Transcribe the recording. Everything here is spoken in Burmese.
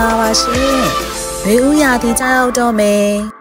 လာပါရှင်။ရွေဦးရာသီကြောက်တော့မယ်